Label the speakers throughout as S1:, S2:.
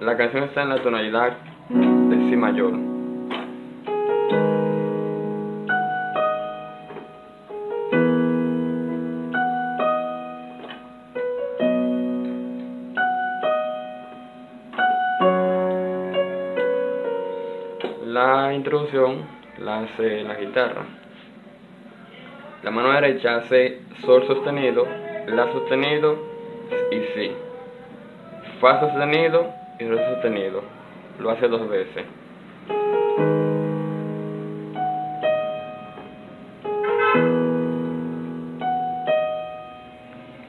S1: La canción está en la tonalidad de Si mayor. La introducción la hace la guitarra. La mano derecha hace Sol sostenido, La sostenido y Si. Fa sostenido y Re sostenido. Lo hace dos veces.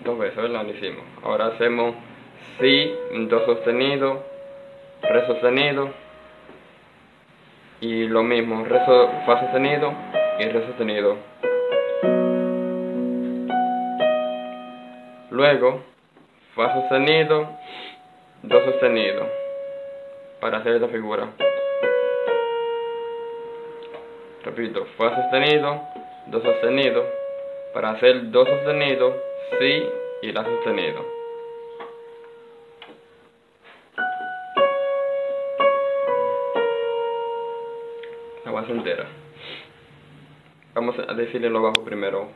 S1: Dos veces, ¿verdad? Lo hicimos. Ahora hacemos Si, Do sostenido, Re sostenido y lo mismo, re fa sostenido y re sostenido. Luego, fa sostenido, do sostenido para hacer esta figura. Repito, fa sostenido, do sostenido para hacer do sostenido, si y la sostenido. la base entera. Vamos a decirle lo bajo primero.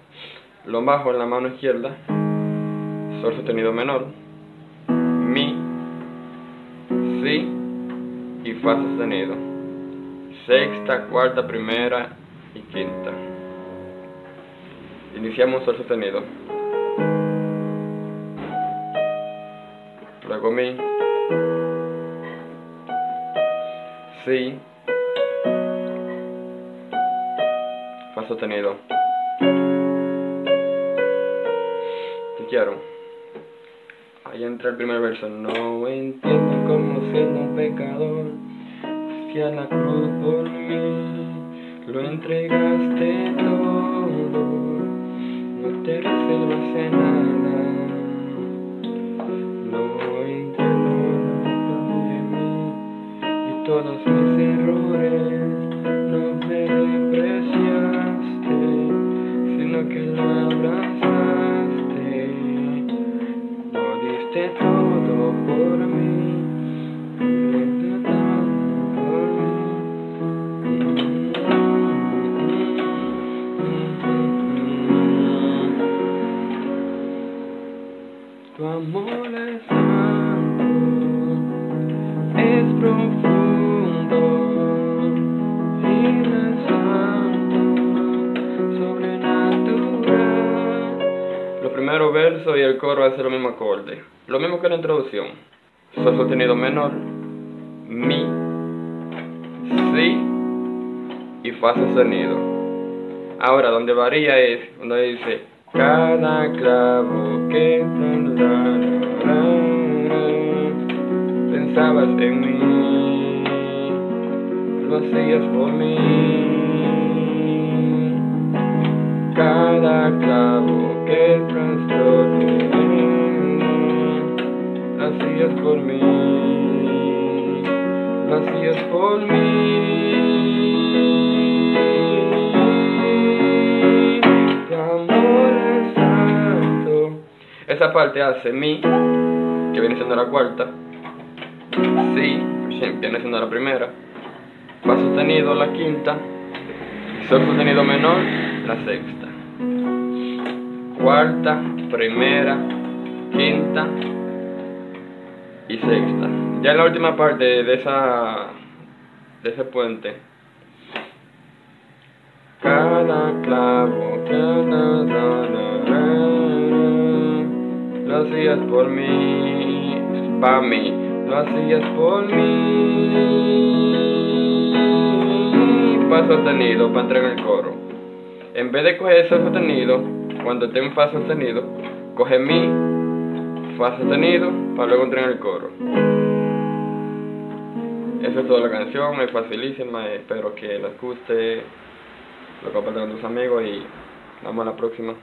S1: Lo bajo en la mano izquierda, sol sostenido menor, si y fa sostenido. Sexta, cuarta, primera y quinta. Iniciamos sol sostenido. Luego mi, si, Fa sostenido. Te quiero. Ahí entra el primer verso. No entiendo cómo siendo un pecador, hacia la cruz por mí, lo entregaste todo, no te reservas nada. No entiendo de mí y todos mis errores. Tu amor es santo, es profundo. Los primeros versos y el coro hacen los mismos acordes. Lo mismo que la introducción. Sol sostenido menor, mi, si y fa sostenido. Ahora, donde varía es donde dice cada clavo que pensabas en mí, lo hacías por mí. Cada clavo que trastorné, lo por mí, lo hacías por mí. Tu amor es santo. Esa parte hace mi, que viene siendo la cuarta, si, viene siendo la primera, fa sostenido la quinta, sol sostenido menor la sexta, cuarta, primera, quinta y sexta. Ya en la última parte de esa de ese puente, cada clavo, cada lo hacías por mí, para mí, lo hacías por mí. Fa sostenido para entrar en el coro. En vez de coger ese sostenido, cuando esté en fa sostenido, coge mi, fa sostenido, para luego entrar en el coro. Esa es toda la canción, es facilísima, espero que les guste, lo compartan con tus amigos y vamos a la próxima.